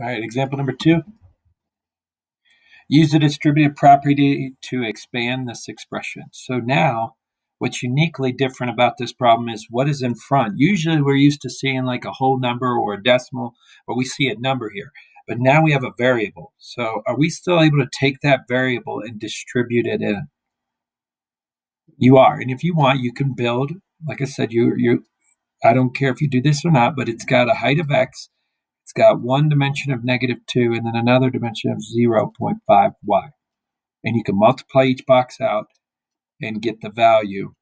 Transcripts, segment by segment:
All right, example number two. Use the distributive property to expand this expression. So now, what's uniquely different about this problem is what is in front. Usually we're used to seeing like a whole number or a decimal, but we see a number here. But now we have a variable. So are we still able to take that variable and distribute it in? You are. And if you want, you can build, like I said, you you I don't care if you do this or not, but it's got a height of x it's got one dimension of negative 2 and then another dimension of 0.5y. And you can multiply each box out and get the value.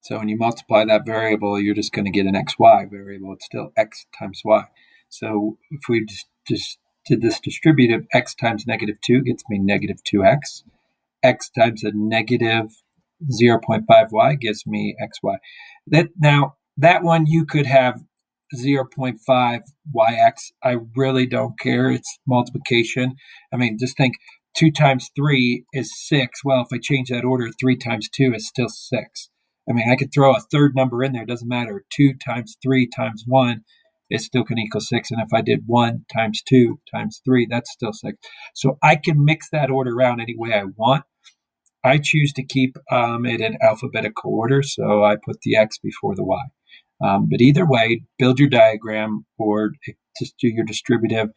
So when you multiply that variable, you're just going to get an xy variable. It's still x times y. So if we just, just did this distributive, x times negative 2 gets me negative 2x. x times a negative 0.5y gives me xy. That Now, that one you could have 0.5 yx. I really don't care. It's multiplication. I mean, just think 2 times 3 is 6. Well, if I change that order, 3 times 2 is still 6. I mean, I could throw a third number in there. It doesn't matter. 2 times 3 times 1 is still going to equal 6. And if I did 1 times 2 times 3, that's still 6. So I can mix that order around any way I want. I choose to keep um, it in alphabetical order, so I put the x before the y. Um, but either way, build your diagram or just do your distributive,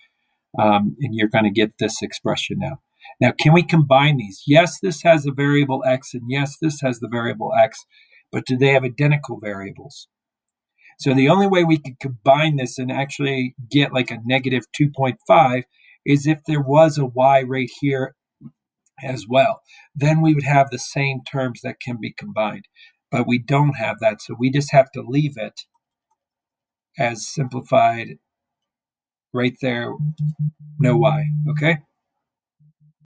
um, and you're going to get this expression now. Now, can we combine these? Yes, this has a variable x, and yes, this has the variable x, but do they have identical variables? So the only way we could combine this and actually get like a negative 2.5 is if there was a y right here as well. Then we would have the same terms that can be combined but we don't have that. So we just have to leave it as simplified right there, no y, okay?